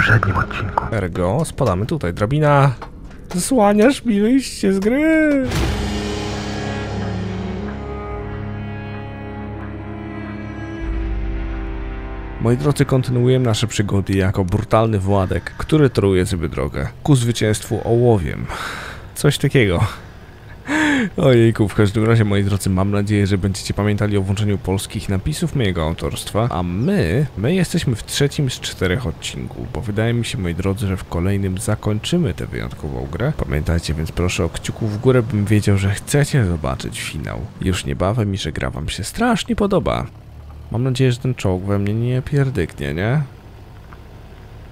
poprzednim odcinku. Ergo, spadamy tutaj. Drabina. Zasłaniasz mi wyjście z gry. Moi drodzy, kontynuujemy nasze przygody jako brutalny Władek, który toruje sobie drogę ku zwycięstwu ołowiem. Coś takiego. Ojejku, w każdym razie, moi drodzy, mam nadzieję, że będziecie pamiętali o włączeniu polskich napisów mojego autorstwa, a my, my jesteśmy w trzecim z czterech odcinków, bo wydaje mi się, moi drodzy, że w kolejnym zakończymy tę wyjątkową grę. Pamiętajcie więc proszę o kciuku w górę, bym wiedział, że chcecie zobaczyć finał. Już niebawem i że gra wam się strasznie podoba. Mam nadzieję, że ten czołg we mnie nie pierdyknie, nie?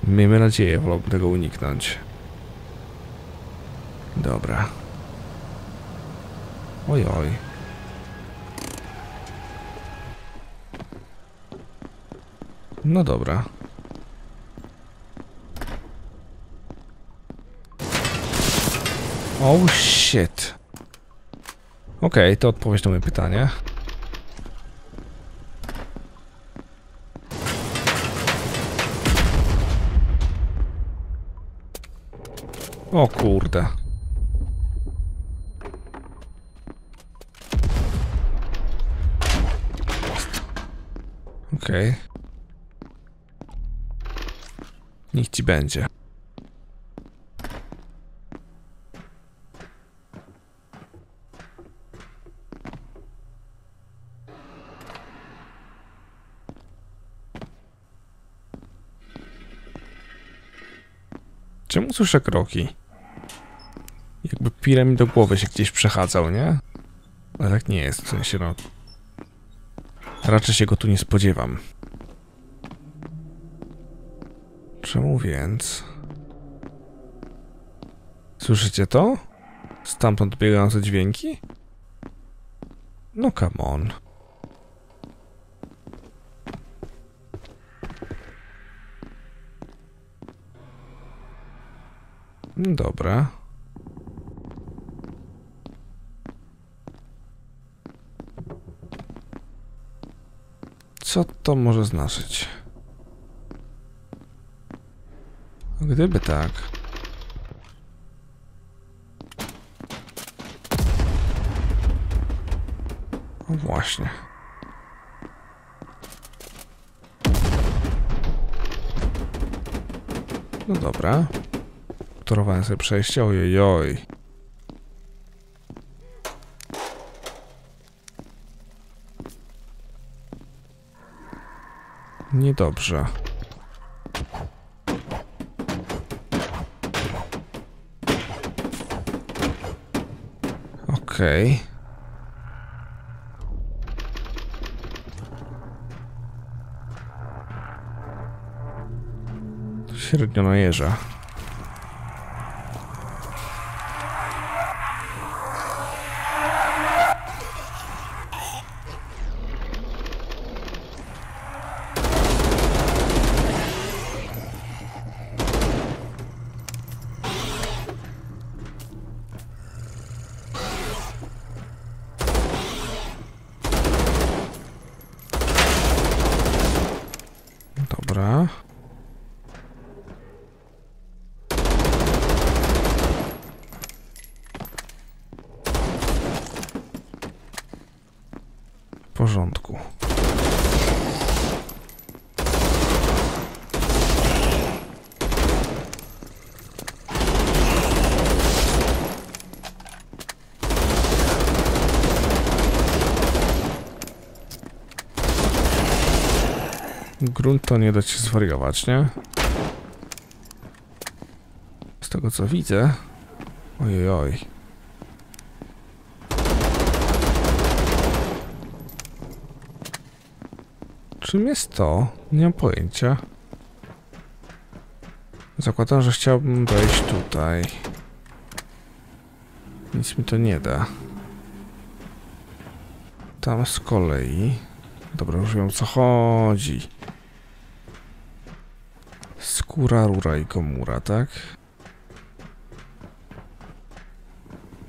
Miejmy nadzieję, wolałbym tego uniknąć. Dobra. Oj, oj. No dobra. Oh shit. Okej, to odpowiedź na moje pytanie. O kurde. Okej. Niech ci będzie. Czemu słyszę kroki? Jakby pile mi do głowy się gdzieś przechadzał, nie? Ale tak nie jest, w sensie no... Raczej się go tu nie spodziewam. Czemu więc? Słyszycie to? Stamtąd biegające dźwięki? No come on. Dobra. Co to może znaczyć? Gdyby tak. No właśnie. No dobra. Torowałem sobie przejście, ojojoj. Niedobrze. Okej. Średnio najeżdża. Dobra. W porządku. Grunt to nie da się zwariować, nie? Z tego co widzę... Ojej, oj. Czym jest to? Nie mam pojęcia. Zakładam, że chciałbym wejść tutaj. Nic mi to nie da. Tam z kolei... Dobra, już wiem o co chodzi. Skóra, rura i komura, tak?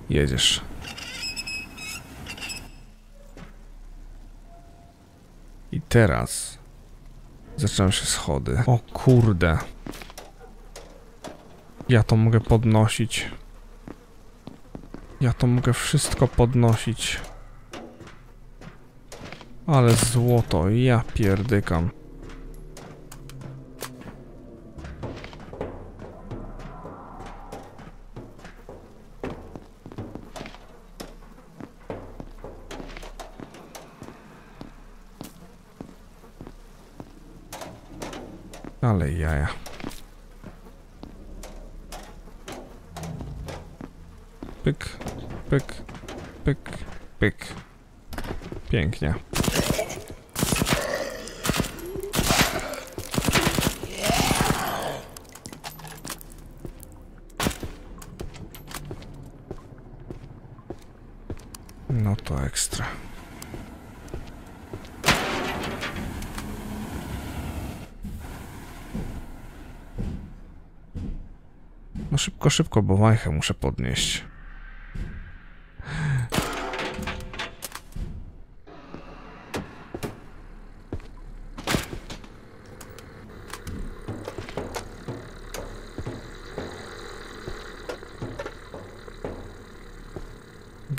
Jedziesz. I teraz zaczynam się schody. O kurde. Ja to mogę podnosić. Ja to mogę wszystko podnosić. Ale złoto, ja pierdykam. Ale jaja. Pyk, pyk, pyk, pyk. Pięknie. No to ekstra. No szybko, bo wajchę muszę podnieść.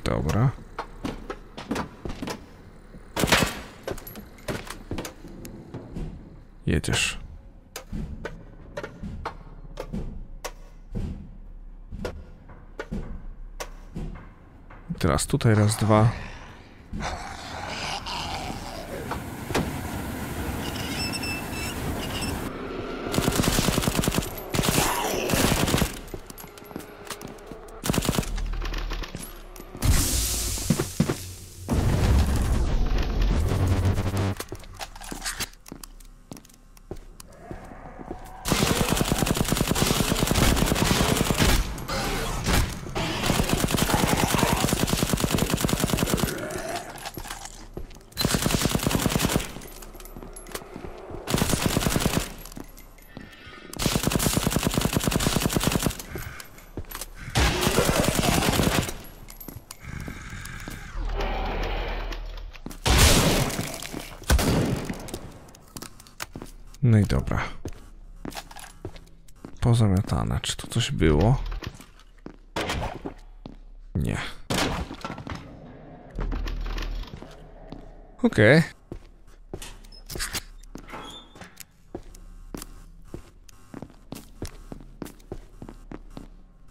Dobra. Jedziesz. Teraz tutaj raz, dwa. Dobra. Pozamiatane. Czy tu coś było? Nie. Okej.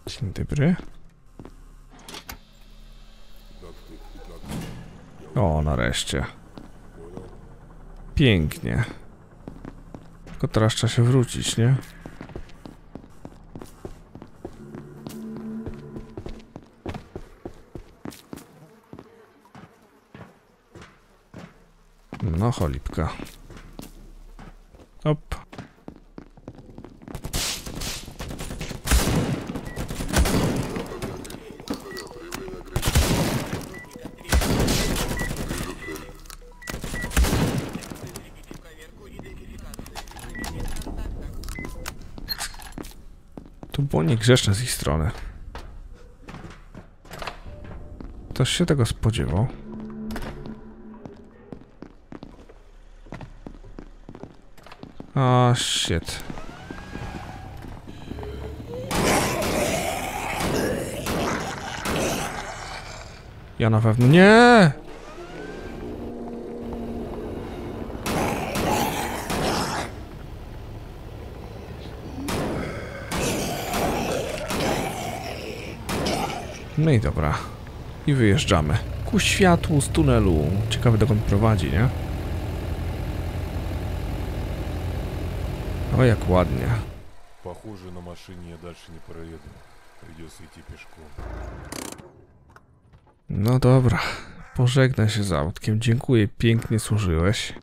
Dzień dobry. O, nareszcie. Pięknie. Tylko teraz trzeba się wrócić, nie? No, cholipka. Niegrzeczne z ich strony. Ktoś się tego spodziewał. A shit. Ja na pewno nie. No i dobra. I wyjeżdżamy. Ku światłu z tunelu. Ciekawe dokąd prowadzi, nie? O, jak ładnie. Похоже, на машине я дальше не проеду. Придется идти пешком. No dobra. Pożegnaj się z autkiem. Dziękuję, pięknie służyłeś.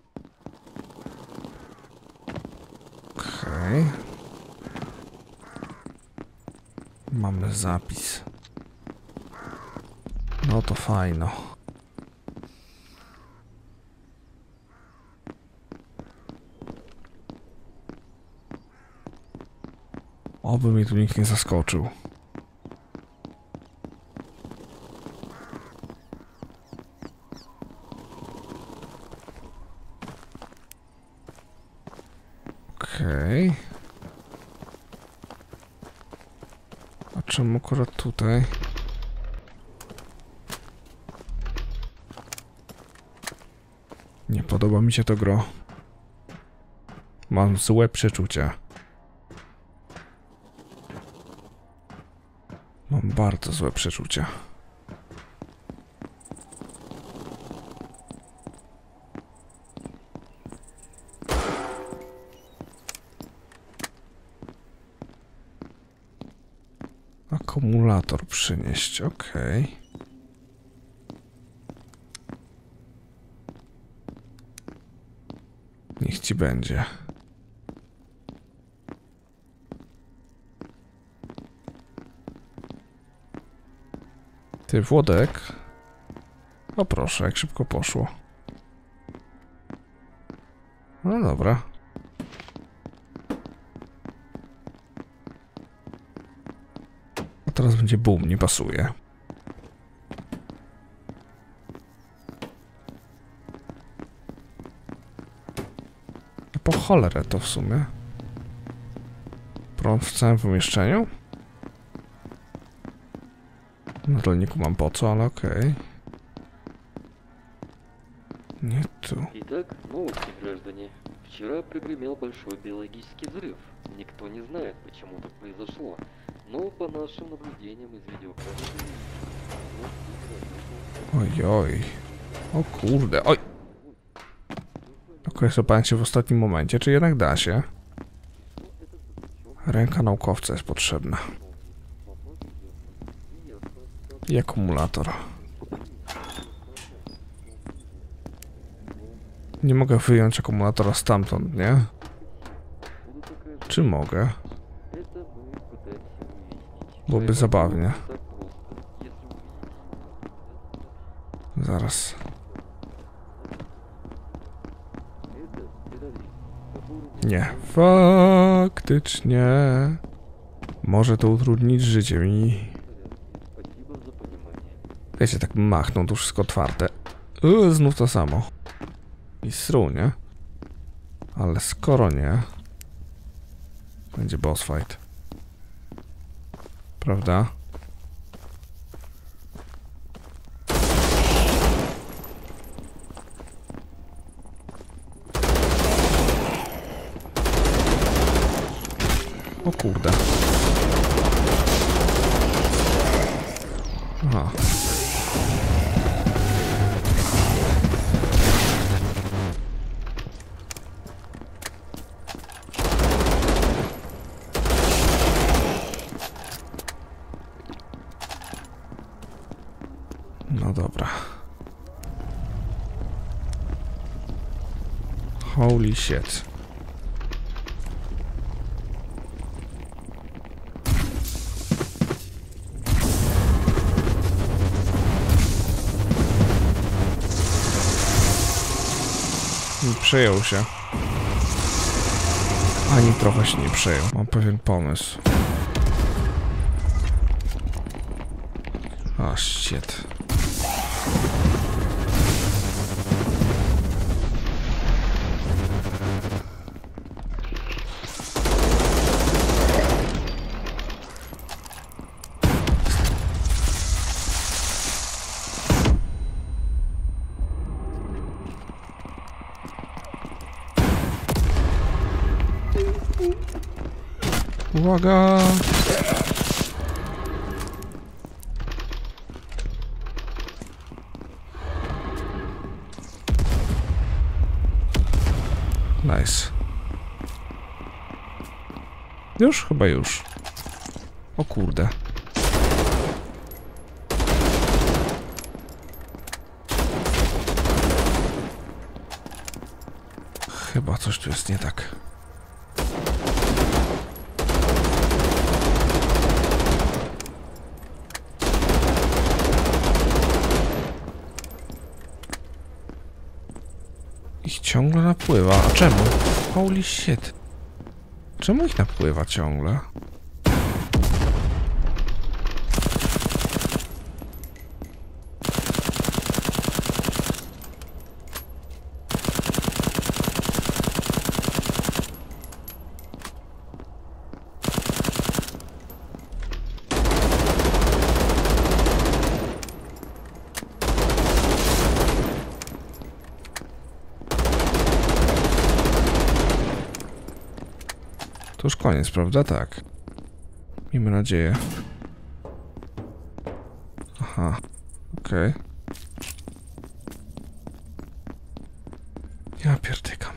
Okej. Mamy zapis. No to fajno. Oby mnie tu nikt nie zaskoczył. Okej. czemu akurat tutaj? Podoba mi się to gro. Mam złe przeczucia. Mam bardzo złe przeczucia. Akumulator przynieść, okej. Niech ci będzie. Ty, Włodek. O proszę, jak szybko poszło. No dobra. A teraz będzie boom, nie pasuje. cholerę to w sumie. Prąd w całym pomieszczeniu? Na rolniku mam po co, ale okej. Nie tu. Итак, новости, граждане. Вчера прогремел большой биологический взрыв. Никто не знает, почему так произошло. Но по нашим наблюдениям из видеокамеры... Oj, oj. O kurde, Kręgosłup się w ostatnim momencie, czy jednak da się? Ręka naukowca jest potrzebna. I akumulator. Nie mogę wyjąć akumulatora stamtąd, nie? Czy mogę? Byłoby zabawnie. Zaraz. Nie, faktycznie. Może to utrudnić życie mi. Ja się tak machną, to wszystko otwarte. Yy, znów to samo. I sru, nie? Ale skoro nie... Będzie boss fight. Prawda? O kurde. Aha. No dobra. Holy shit. Przejął się. Ani trochę się nie przejął. Mam pewien pomysł. O, shit. Uwaga! Nice. Już? Chyba już. O kurde. Chyba coś tu jest nie tak. Ich ciągle napływa. A czemu? Holy shit. Czemu ich napływa ciągle? już koniec, prawda? Tak. Miejmy nadzieję. Aha. Okej. Ja pierdykam.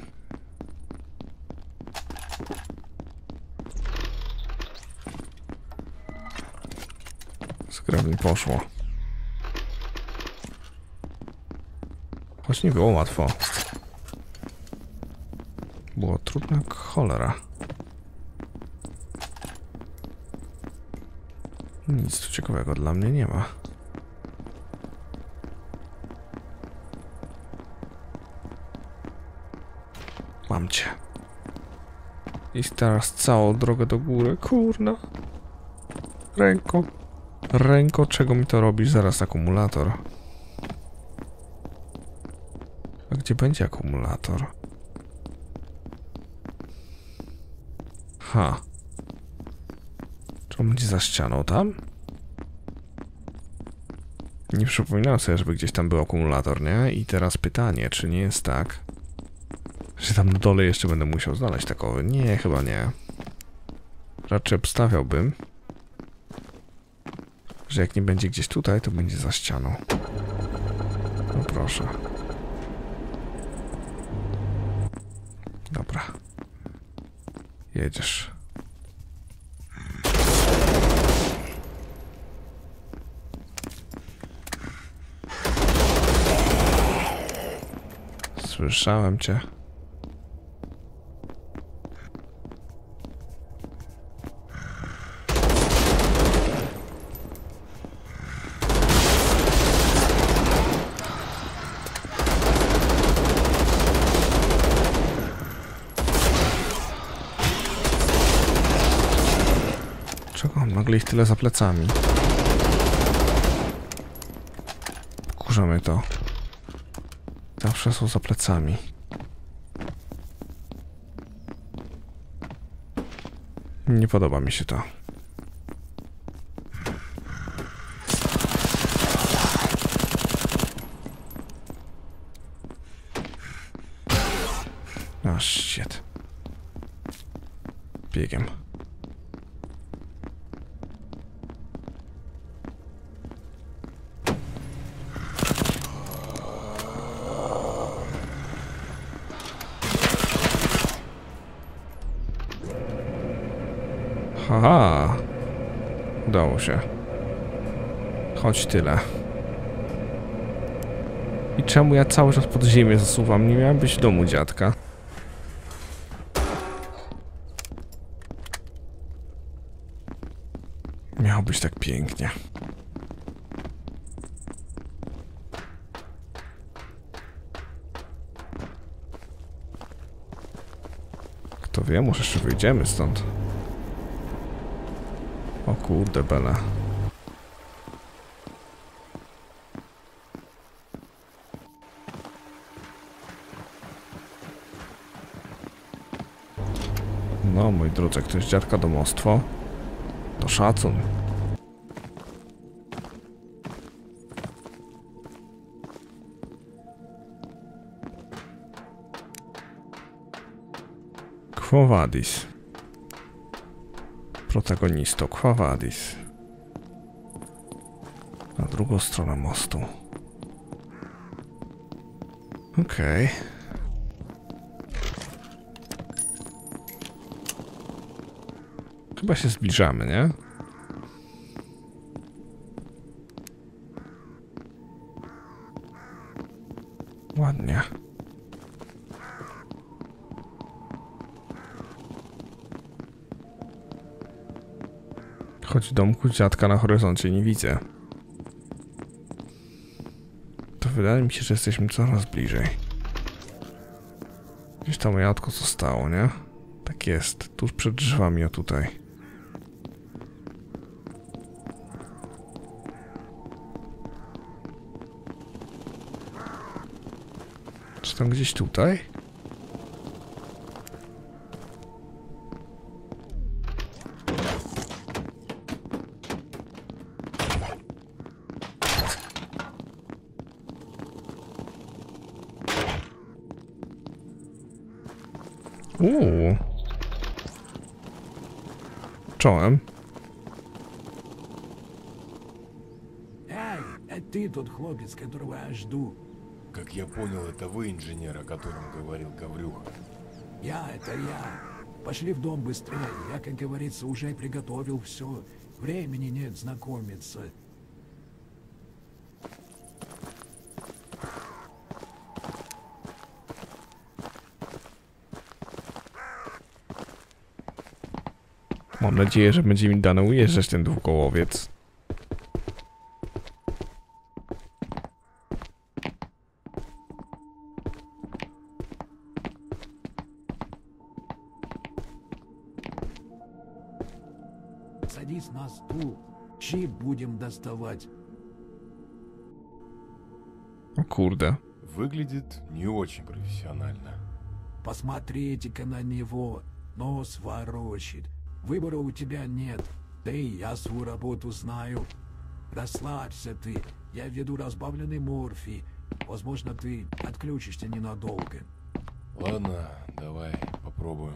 Zgrabnie poszło. Choć nie było łatwo. Było trudno jak cholera. Nic tu ciekawego dla mnie nie ma. Mam cię. I teraz całą drogę do góry. Kurna. Ręko. Ręko, czego mi to robisz? Zaraz akumulator. A gdzie będzie akumulator? Ha. On będzie za ścianą tam? Nie przypominam sobie, żeby gdzieś tam był akumulator, nie? I teraz pytanie, czy nie jest tak, że tam na dole jeszcze będę musiał znaleźć takowy? Nie, chyba nie. Raczej obstawiałbym, że jak nie będzie gdzieś tutaj, to będzie za ścianą. No proszę. Dobra. Jedziesz. Słyszałem cię. Czego nagle ich tyle za plecami? Kurza mnie to. Zawsze są za plecami. Nie podoba mi się to. A, shit. Biegiem. Haha. Udało się. Choć tyle. I czemu ja cały czas pod ziemię zasuwam? Nie miałem być w domu dziadka. Miało być tak pięknie. Kto wie, może jeszcze wyjdziemy stąd. O kurde bele. No, mój drodzy, ktoś dziadka domostwo. To szacun. Quo vadis? Protagonisto Quo vadis? Na drugą stronę mostu. Okej. Chyba się zbliżamy, nie? Domku dziadka na horyzoncie nie widzę. To wydaje mi się, że jesteśmy coraz bliżej. Gdzieś tam jadko zostało, nie? Tak jest, tuż przed drzewami, o tutaj. Czy tam gdzieś tutaj? Czołem. Эй, это ты тот хлопец, которого я жду. Как я понял, это вы инженер, о котором говорил Гаврюха. Я, это я. Пошли в дом быстрее. Я, как говорится, уже приготовил все. Времени нет знакомиться. Mam nadzieję, że będzie mi dane ujeżdżać ten dwukołowiec. Садись на стул. Чип будем доставать. O kurde. Выглядит не очень профессионально. Посмотрите-ка на него. Нос ворочит. Выбора у тебя нет. Да и я свою работу знаю. Расслабься ты. Я веду разбавленный морфий. Возможно, ты отключишься ненадолго. Ладно, давай попробуем.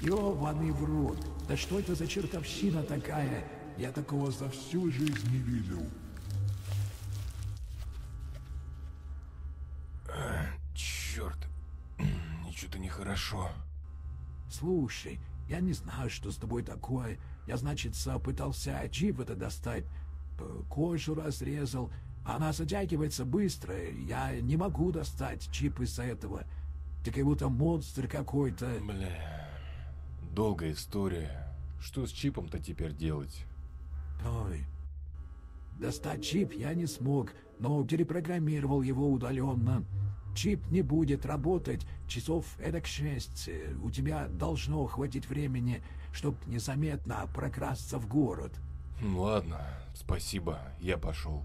Ёбаный в рот. Да что это за чертовщина такая? Я такого за всю жизнь не видел. Нехорошо. Слушай, я не знаю, что с тобой такое. Я, значит, пытался чип это достать. Кожу разрезал. Она затягивается быстро. Я не могу достать чип из-за этого. Ты как будто монстр какой-то. Бля, долгая история. Что с чипом-то теперь делать? Ой. Достать чип я не смог, но перепрограммировал его удаленно. Чип не будет работать часов эдак шесть. У тебя должно хватить времени, чтоб незаметно прокрасться в город. М, Ладно, спасибо, я пошел.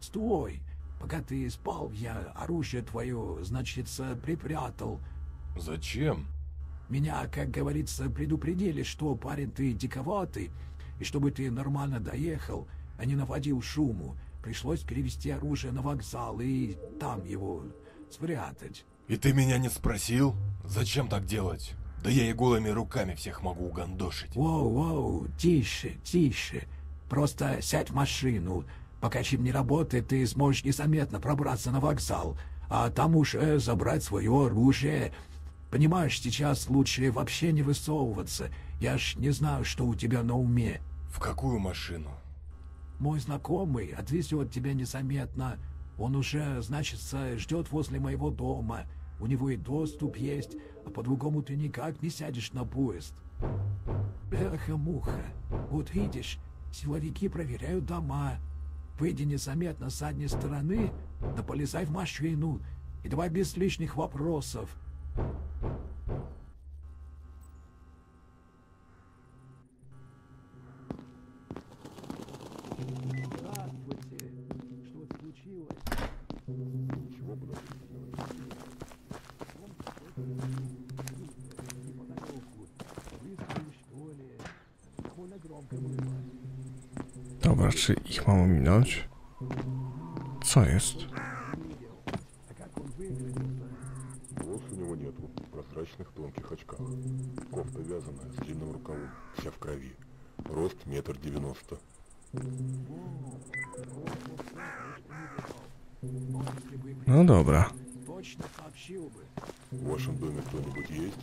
Стой! Пока ты спал, я оружие твое, значит, припрятал. Зачем? Меня, как говорится, предупредили, что парень ты диковатый, и чтобы ты нормально доехал, а не наводил шуму, пришлось перевести оружие на вокзал и там его спрятать. И ты меня не спросил? Зачем так делать? Да я и голыми руками всех могу угандошить. Воу-воу, тише, тише. Просто сядь в машину. Пока чип не работает, ты сможешь незаметно пробраться на вокзал, а там уже забрать свое оружие. Понимаешь, сейчас лучше вообще не высовываться. Я ж не знаю, что у тебя на уме. В какую машину? Мой знакомый отвезет тебя незаметно. Он уже, значит, ждет возле моего дома. У него и доступ есть, а по-другому ты никак не сядешь на поезд. Бляха-муха. Вот видишь, силовики проверяют дома. Выйди незаметно с задней стороны, да полезай в машину. И давай без лишних вопросов. Dobra, czy ich mam ominąć? Co jest? Видел. А как он выглядел-то? Волос у него нету, в прозрачных тонких очках. Кофта вязаная, с длинным рукавом, вся в крови. Рост метр девяносто. Но если бы No dobra. точно сообщил бы. В вашем доме кто-нибудь есть?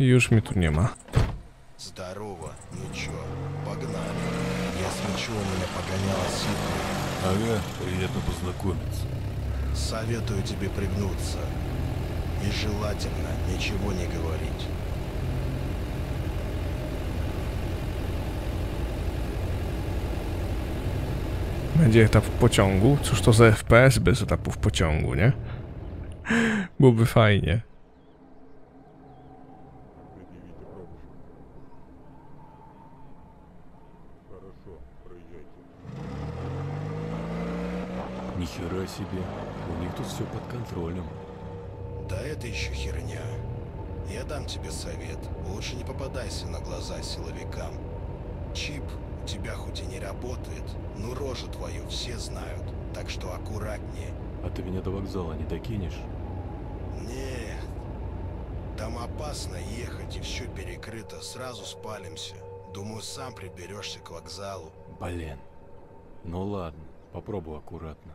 Już mnie tu nie ma. Здорово. Ну чё, погнали. Я смотрю, у меня погоняла ситный. Ага, приятно познакомиться. Советую тебе пригнуться. И желательно ничего не говорить. Będzie etap w pociągu? Cóż to za FPS bez etapu w pociągu, nie? Byłoby fajnie. Нихера себе, у них тут все под контролем. Да это еще херня. Я дам тебе совет. Лучше не попадайся на глаза силовикам. Чип у тебя хоть и не работает, но рожу твою все знают, так что аккуратнее. А ты меня до вокзала не докинешь? Нет, там опасно ехать и все перекрыто, сразу спалимся. Думаю, сам приберешься к вокзалу. Блин. Ну ладно, попробую аккуратно.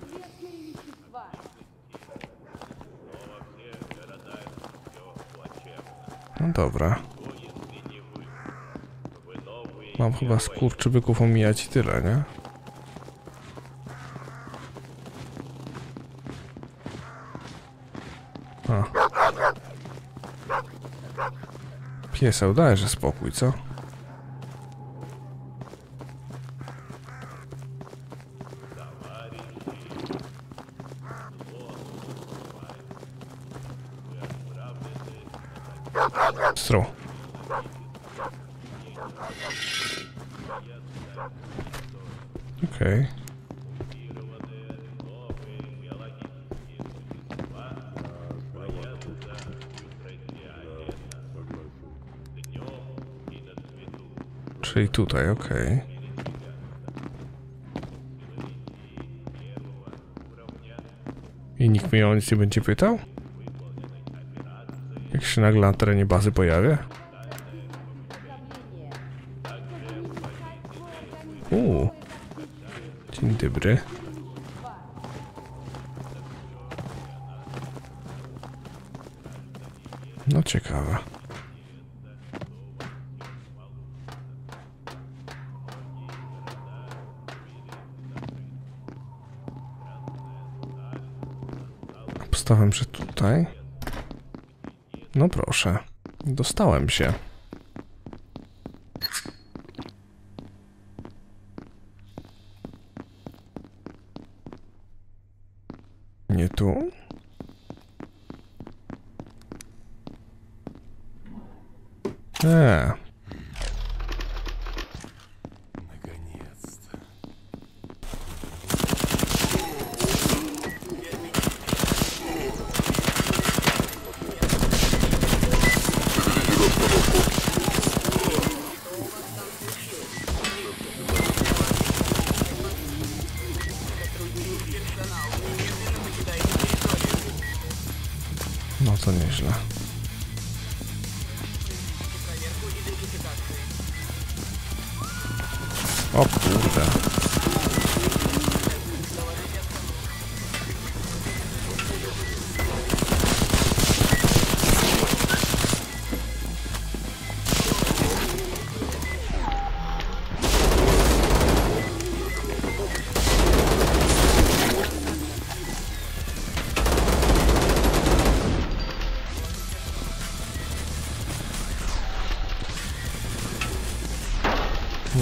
No dobra. Mam chyba skurczybyków omijać i tyle, nie? A. Pieseł, dajże spokój, co? Czyli tutaj, okej. I nikt mnie o nic nie będzie pytał? Jak się nagle na terenie bazy pojawię? Uuu. Dzień dobry. No ciekawe. Postawiam się tutaj. No proszę. Dostałem się.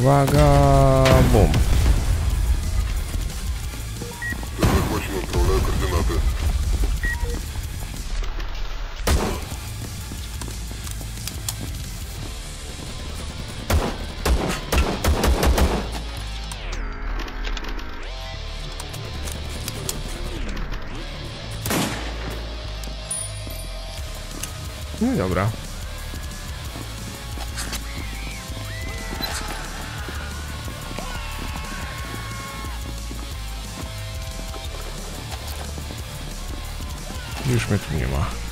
Uwaga, Już mnie tu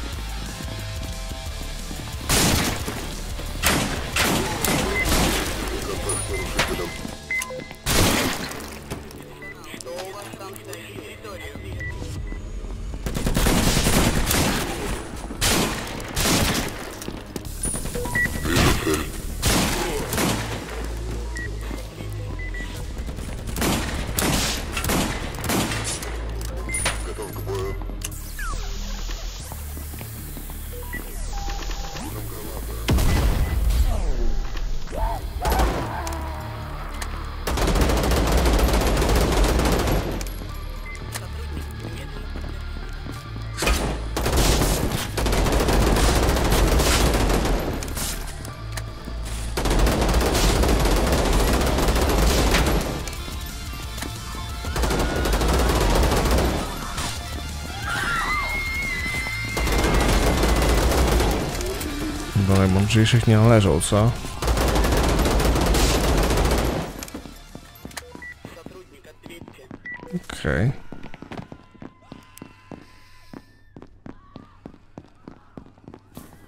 najmądrzejszych nie należą, co? Okej.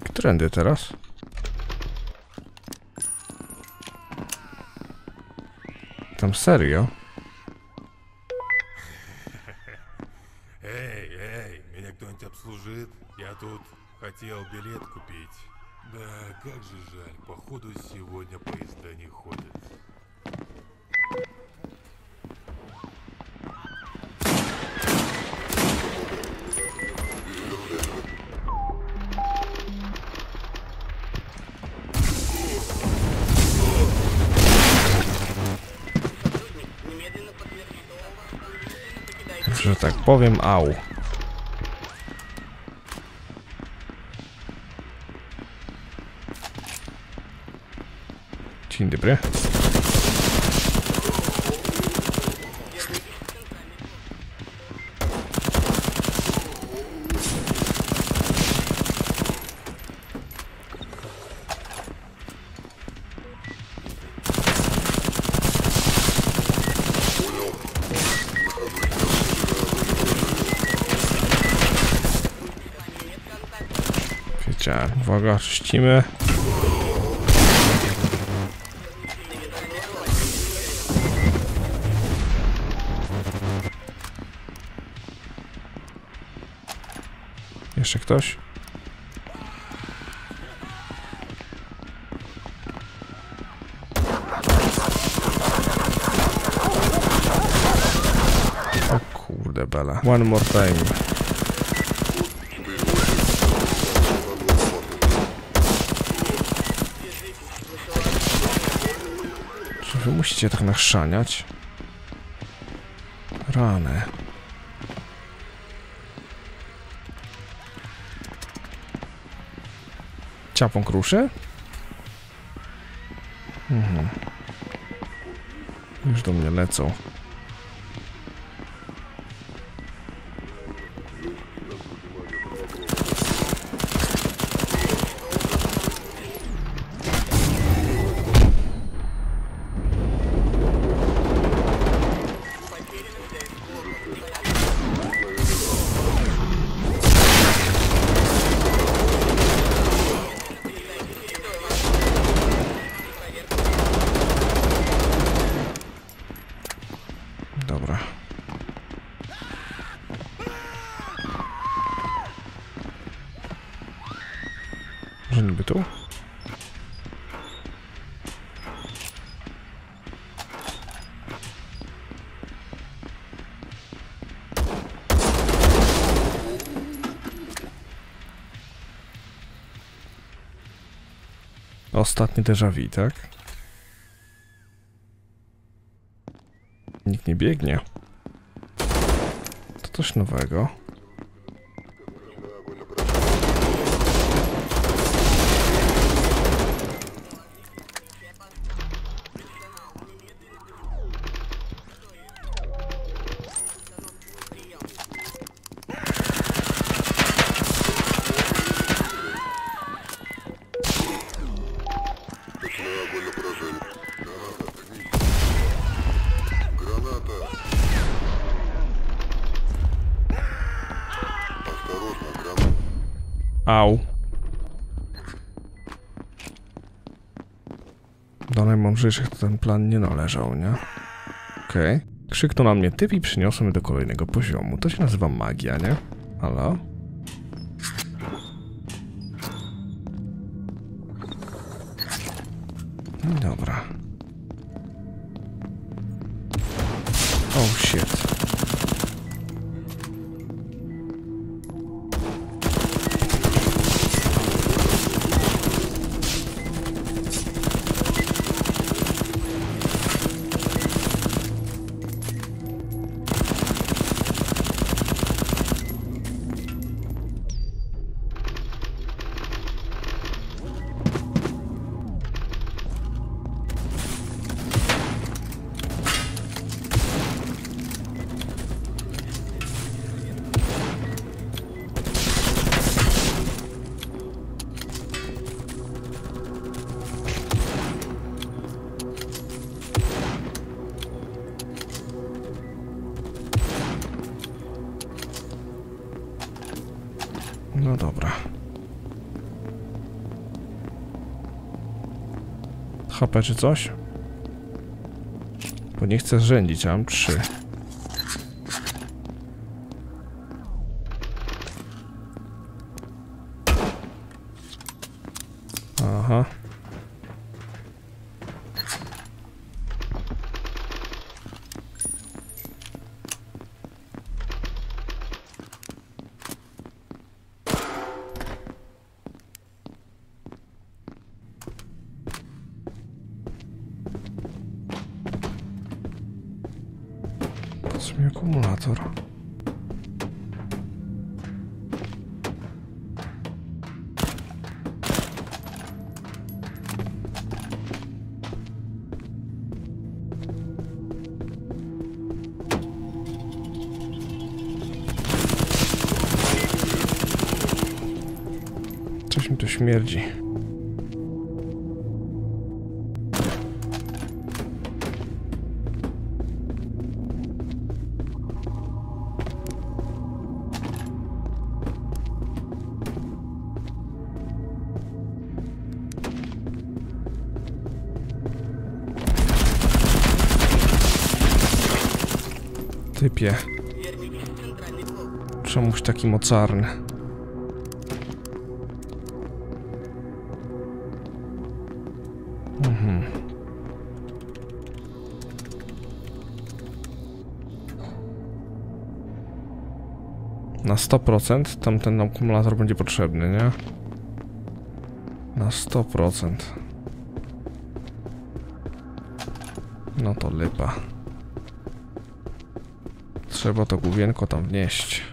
Którędy teraz? Tam serio? Powiem, au. Dzień dobry. Czyścimy. Jeszcze ktoś? O kurde bela. One more time. Musicie tak nachrzaniać? Rany. Ciapą kruszy? Mhm. Już do mnie lecą. Ostatnie déjà vu, tak? Nikt nie biegnie. To coś nowego. Do najmądrzejszych to ten plan nie należał, nie? Okej. Krzyknął na mnie typ i przyniosł mnie do kolejnego poziomu. To się nazywa magia, nie? Halo? No dobra. No dobra. HP czy coś? Bo nie chcę rzędzić, a mam trzy. Typie. Czemuś taki mocarny? Mhm. Na 100% tamten akumulator będzie potrzebny, nie? Na 100%. No to lipa. Trzeba to główienko tam wnieść.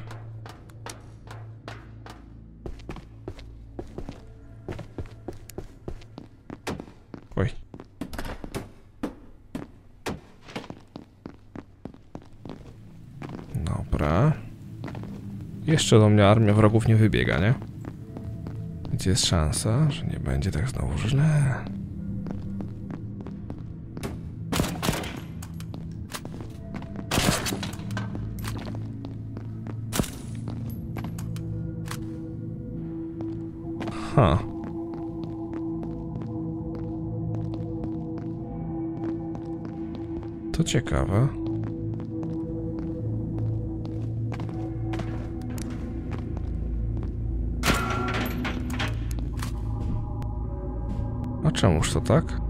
Oj. Dobra. Jeszcze do mnie armia wrogów nie wybiega, nie? Więc jest szansa, że nie będzie tak znowu źle. Ciekawe. A czemuż to tak?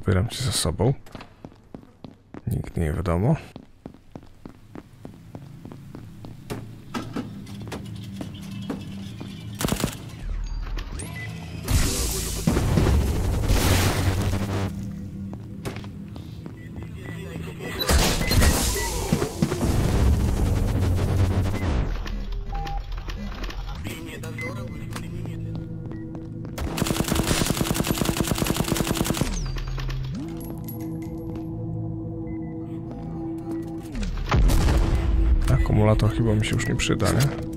Zabieram cię ze sobą. Nikt nie wiadomo. Akumulator chyba mi się już nie przyda, nie?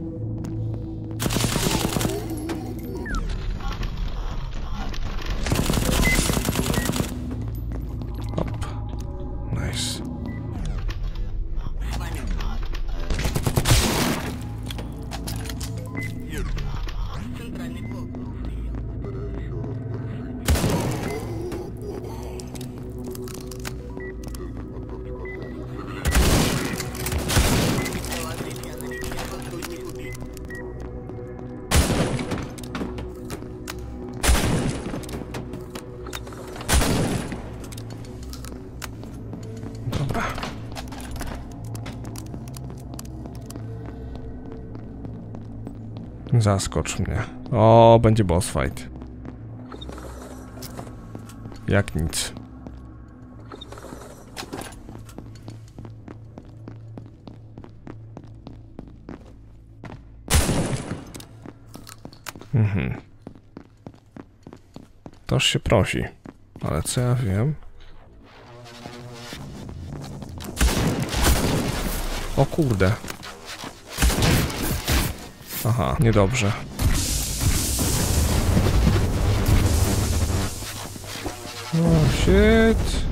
Zaskocz mnie. O, będzie boss fight. Jak nic. Mhm. Toż się prosi. Ale co ja wiem? O kurde. Aha, niedobrze. O, shit.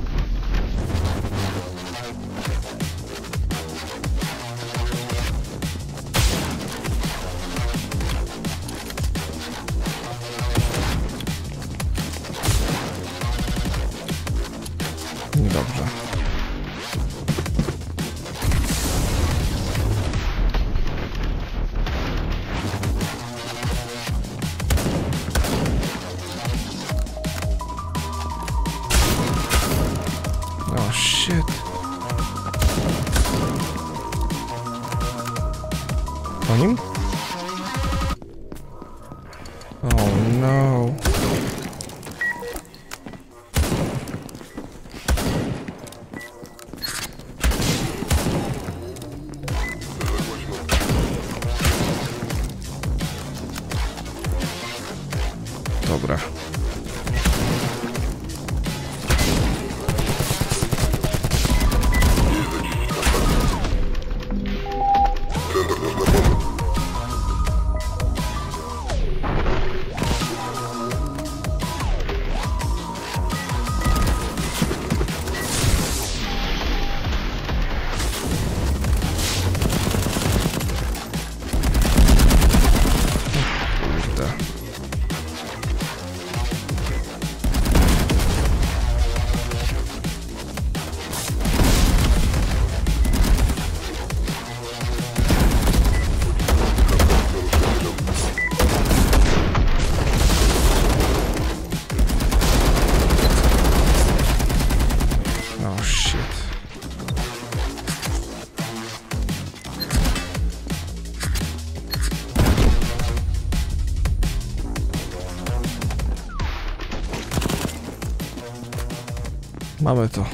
Mamy to.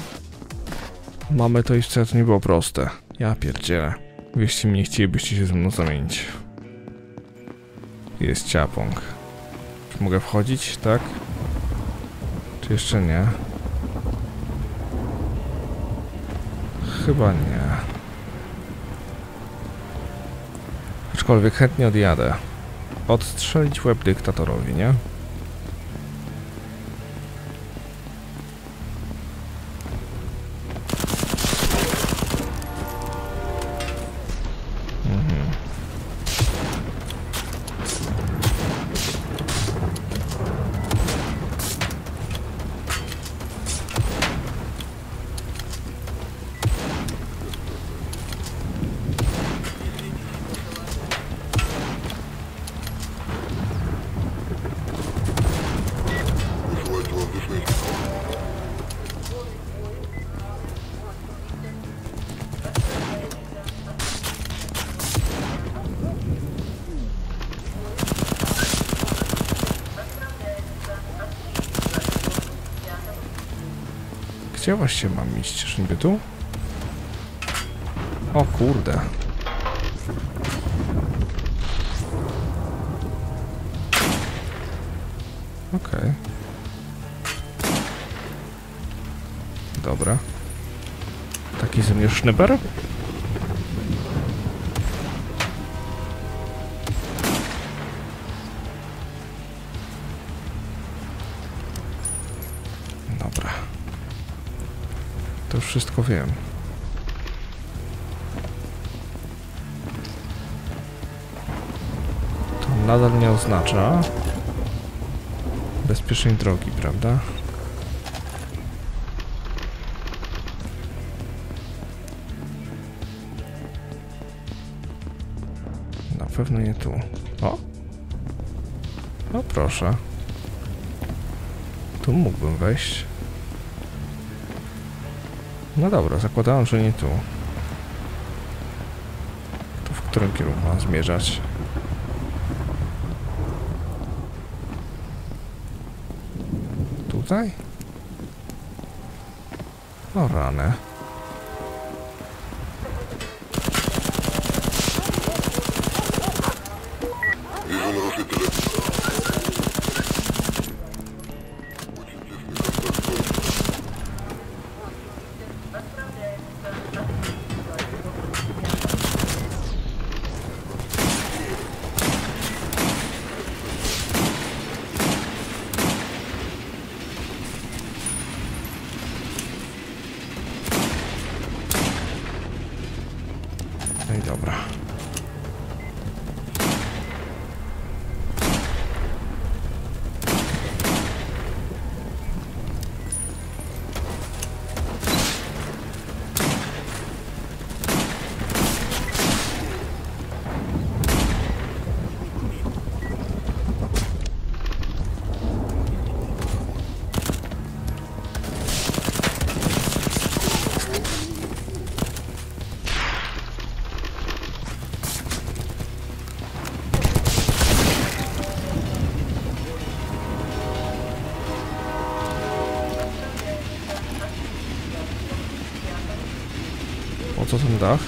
Mamy to i wcale to nie było proste. Ja pierdzielę. Wieście mi nie chcielibyście się ze mną zamienić. Jest ciapąg. Czy mogę wchodzić, tak? Czy jeszcze nie? Chyba nie. Aczkolwiek chętnie odjadę. Odstrzelić łeb dyktatorowi, nie? Gdzie właściwie mam iść? Czyżby tu? O kurde. Okej. Dobra. Taki ze mnie sznyper? To już wszystko wiem. To nadal nie oznacza bezpiecznej drogi, prawda? Na pewno nie tu. O! No proszę. Tu mógłbym wejść. No dobra, zakładałem, że nie tu. To w którym kierunku mam zmierzać? Tutaj? No rany. Dobra. Co ten dach?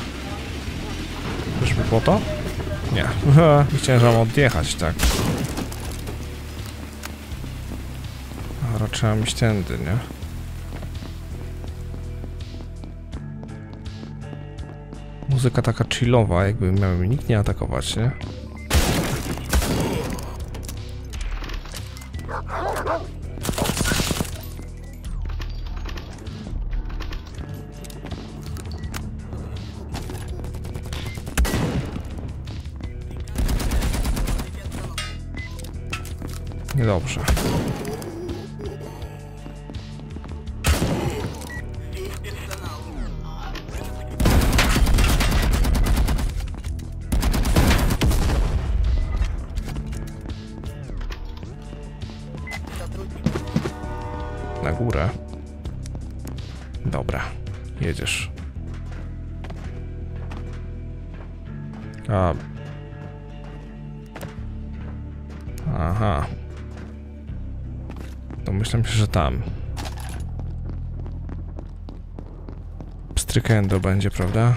Czyżby po to? Nie. Chciałem, że mam odjechać, tak. A raczej iść tędy, nie? Muzyka taka chillowa, jakby miał nikt nie atakować, nie? Dobra, jedziesz. A. Aha. Domyślam się, że tam. Pstrykendo będzie, prawda?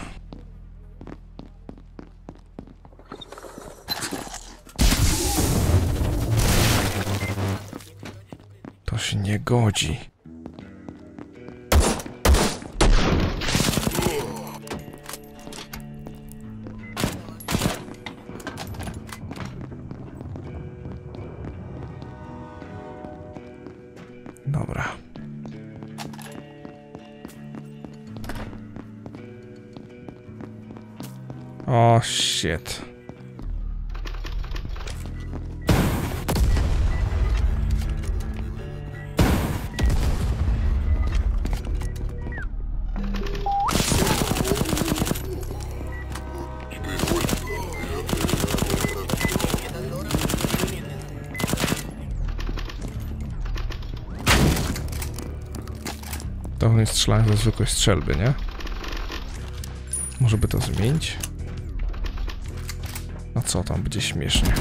To się nie godzi. Shit. To nie strzelają ze zwykłej strzelby, nie? Może by to zmienić? Co tam, będzie śmiesznie.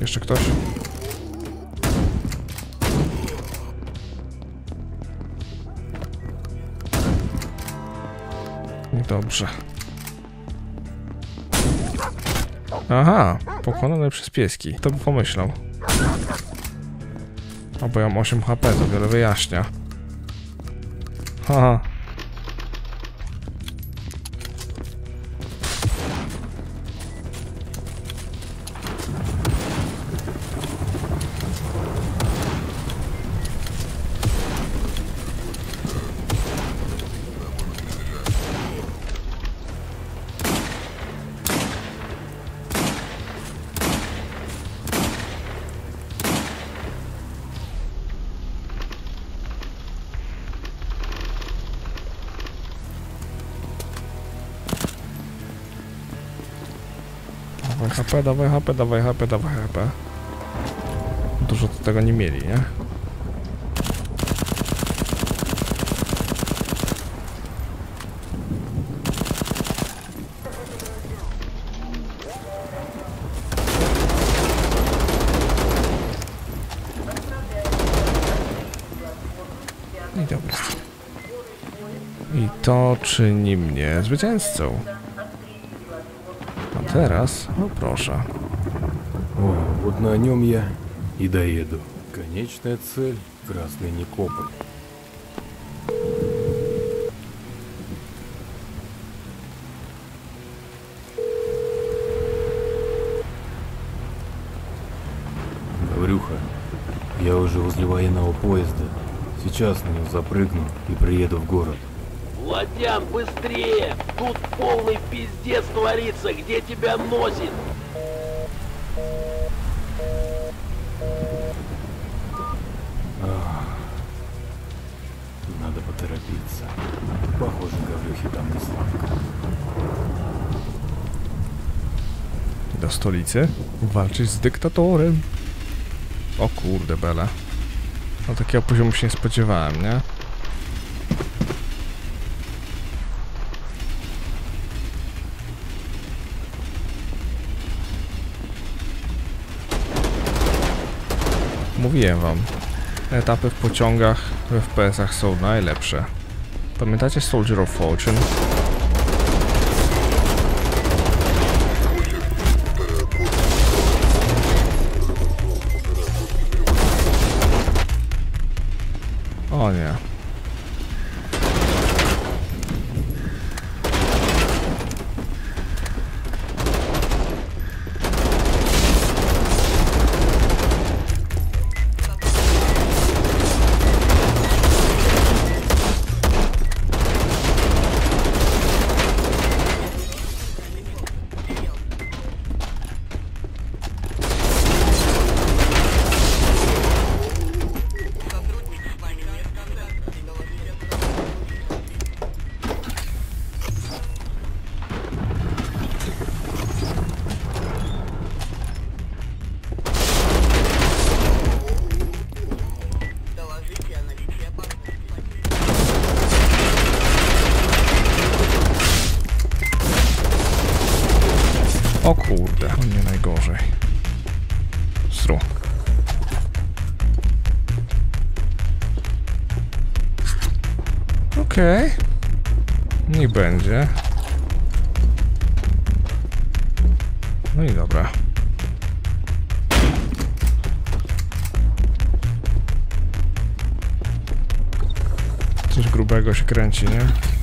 Jeszcze ktoś? Dobrze. Aha, pokonane przez pieski. To by pomyślał. O, bo ja mam 8 HP, to wiele wyjaśnia. Haha. Dawaj HP, dawaj HP, dawaj HP. Dużo tego nie mieli, nie? I. I to czyni mnie zwycięzcą. Teraz, o proszę. О, вот на нем я и доеду. Конечная цель — Красный Никополь. Гаврюха, я уже возле военного поезда. Сейчас на него запрыгну и приеду в город. Владян, быстрее! Тут полный пиздец творится, где тебя носит? Надо поторопиться. Похоже, Гаврюхе там не сладко. Do stolicy walczyć z dyktatorem. O kurde, bela. No takiego poziomu się nie spodziewałem, nie? Mówiłem wam. Etapy w pociągach w FPS-ach są najlepsze. Pamiętacie Soldier of Fortune? O kurde, o nie najgorzej. Stru. Okej. Niech będzie. No i dobra. Coś grubego się kręci, nie?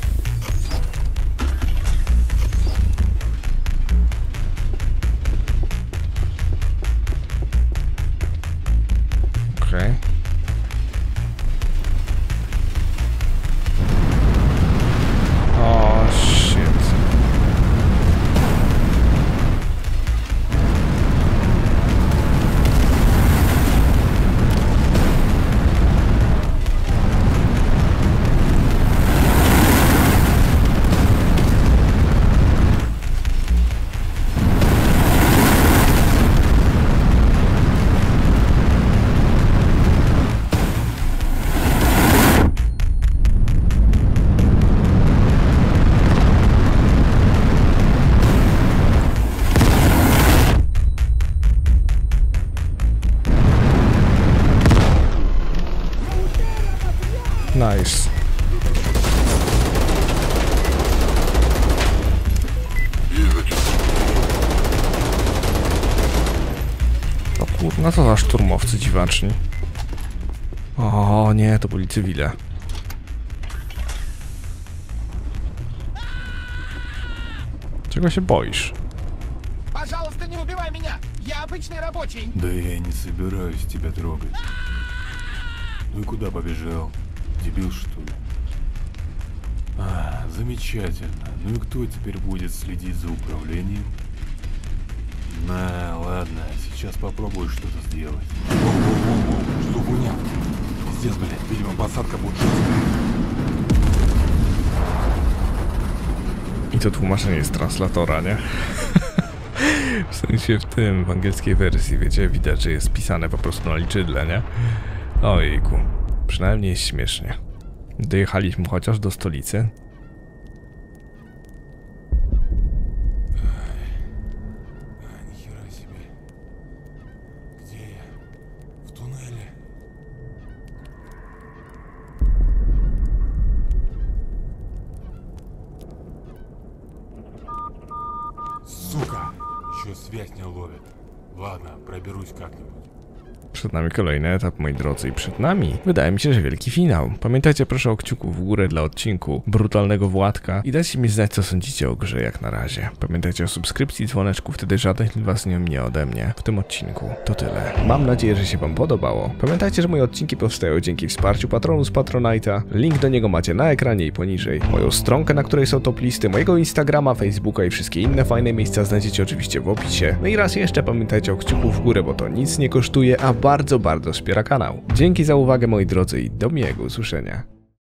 O nie, to byli cywile. Czego się boisz? Пожалуйста, не убивай меня! Я обычный рабочий! Да я не собираюсь тебя трогать. Ну и куда побежал? Дебил, что ли? А, замечательно. Ну и кто теперь будет следить за управлением? На, ладно, сейчас попробую что-то сделать. Что хуйня? Пиздец, блядь, видимо посадка будет жесткая. I to tłumaczenie jest translatora, nie? W sensie w tym, w angielskiej wersji, wiecie, widać, że jest pisane po prostu na liczydle, nie? Ojku, przynajmniej jest śmiesznie. Dojechaliśmy chociaż do stolicy. Kolejny etap, moi drodzy, i przed nami wydaje mi się, że wielki finał. Pamiętajcie proszę o kciuku w górę dla odcinku Brutalnego Władka i dajcie mi znać, co sądzicie o grze jak na razie. Pamiętajcie o subskrypcji, dzwoneczku, wtedy żadnych was nie mnie ode mnie w tym odcinku. To tyle. Mam nadzieję, że się wam podobało. Pamiętajcie, że moje odcinki powstają dzięki wsparciu patronu z Patronite'a. Link do niego macie na ekranie i poniżej. Moją stronkę, na której są top listy, mojego Instagrama, Facebooka i wszystkie inne fajne miejsca znajdziecie oczywiście w opisie. No i raz jeszcze pamiętajcie o kciuku w górę, bo to nic nie kosztuje, a bardzo, bardzo wspiera kanał. Dzięki za uwagę moi drodzy i do miłego usłyszenia.